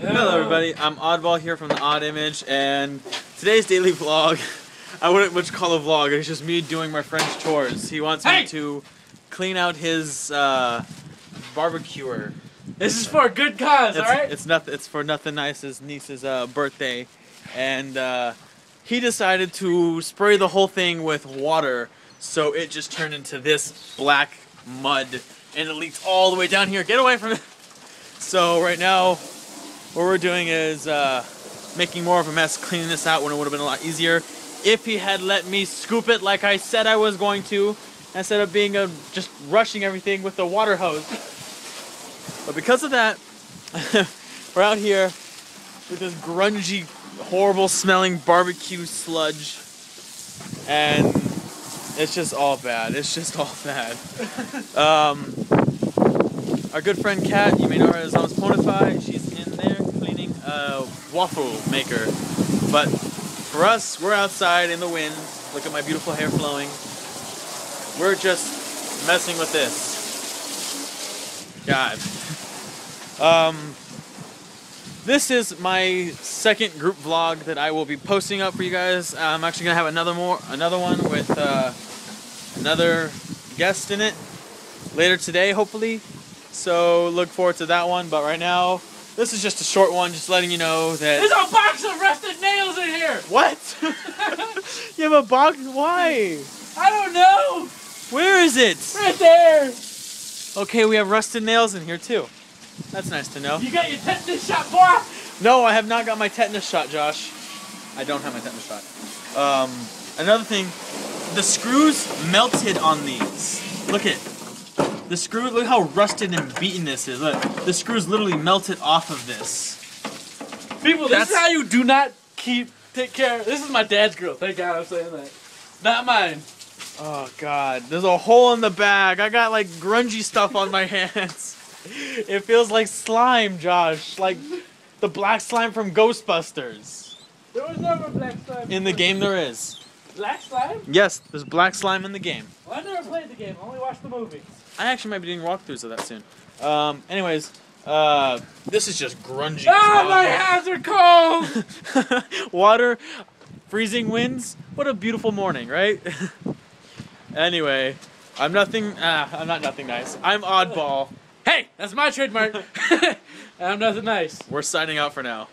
Hello everybody, I'm Oddball here from the Odd Image and today's daily vlog, I wouldn't much call a vlog, it's just me doing my friend's chores. He wants Hey! me to clean out his uh, barbecuer. This is for a good cause, alright? it's nothing. It's for Nuth3n Nice. His niece's uh, birthday, and uh, he decided to spray the whole thing with water, so it just turned into this black mud, and it leaked all the way down here. Get away from it! So right now, what we're doing is uh, making more of a mess, cleaning this out when it would have been a lot easier if he had let me scoop it like I said I was going to, instead of being a, just rushing everything with the water hose. But because of that, we're out here with this grungy, horrible smelling barbecue sludge. And it's just all bad. It's just all bad. Um, our good friend Kat, you may know her as Ponify, she's a waffle maker. But for us, we're outside in the wind. Look at my beautiful hair flowing. We're just messing with this. God. Um, this is my second group vlog that I will be posting up for you guys. I'm actually gonna have another more, another one with uh, another guest in it later today, hopefully. So look forward to that one. But right now, this is just a short one, just letting you know that. There's a box of rusted nails in here! What? you have a box? Why? I don't know! Where is it? Right there! Okay, we have rusted nails in here too. That's nice to know. You got your tetanus shot, boy! No, I have not got my tetanus shot, Josh. I don't have my tetanus shot. Um, another thing, the screws melted on these. Look at the screw. Look how rusted and beaten this is. Look, the screws literally melted off of this. People, this That's- is how you do not keep, take care. This is my dad's grill, thank God I'm saying that. Not mine. Oh God, there's a hole in the bag. I got like grungy stuff on my hands. It feels like slime, Josh. Like the black slime from Ghostbusters. There was never black slime. In the game, there is. Black slime? Yes, there's black slime in the game. Well, I never played the game, I only watched the movie. I actually might be doing walkthroughs of that soon. Um, anyways, uh, this is just grungy. Ah, as my hands are cold! Water, freezing winds. What a beautiful morning, right? anyway, I'm nothing. Ah, I'm not Nuth3n Nice. I'm oddball. hey, that's my trademark. I'm Nuth3n Nice. We're signing out for now.